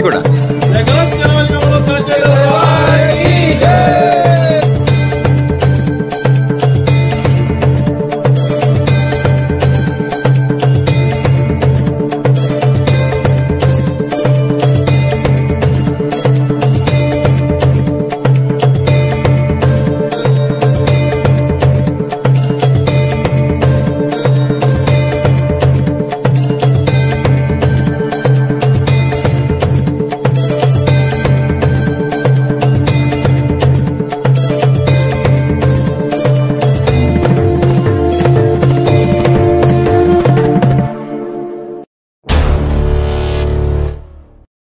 レギュラーです